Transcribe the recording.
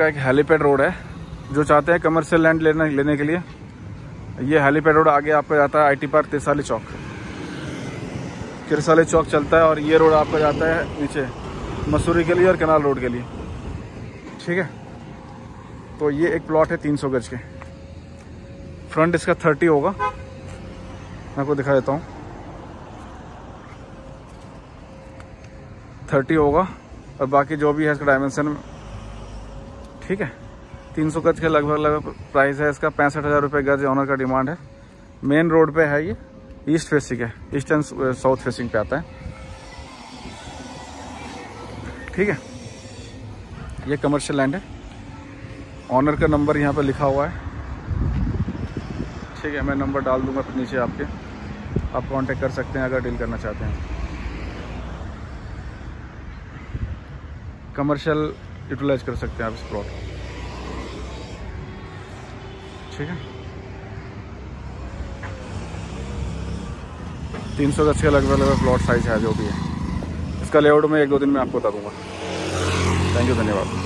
आपका एक helipad road है, जो चाहते हैं कमर्शियल लैंड लेने लेने के लिए। ये हेलीपैड रोड आगे आपका जाता है आई टी पार्क तिरसाली चौक। तिरसाली चौक चलता है और ये रोड आपका जाता है नीचे, मसूरी के लिए और कनाल रोड के लिए। ठीक है? तो ये एक प्लॉट है तीन सौ गज के। फ्रंट इसका थर्टी होगा। मैं आपको दिखा देता हूँ। थर्टी होगा। और बाकी जो भी है इसका डायमेंशन ठीक है? तीन सौ गज के लगभग लगभग प्राइस है इसका। पैंसठ हज़ार रुपये गज ऑनर का डिमांड है। मेन रोड पे है ये। ईस्ट फेसिंग है। ईस्ट एंड साउथ फेसिंग पे आता है। ठीक है? ये कमर्शियल लैंड है। ऑनर का नंबर यहाँ पर लिखा हुआ है। ठीक है, मैं नंबर डाल दूँगा नीचे आपके। आप कांटेक्ट कर सकते हैं अगर डील करना चाहते हैं। कमर्शियल यूटिलाइज कर सकते हैं आप इस प्लॉट को। ठीक है? तीन सौ गज के अलग लगभग प्लॉट साइज़ है, जो भी है। इसका लेआउट मैं एक दो दिन में आपको बता दूँगा। थैंक यू धन्यवाद।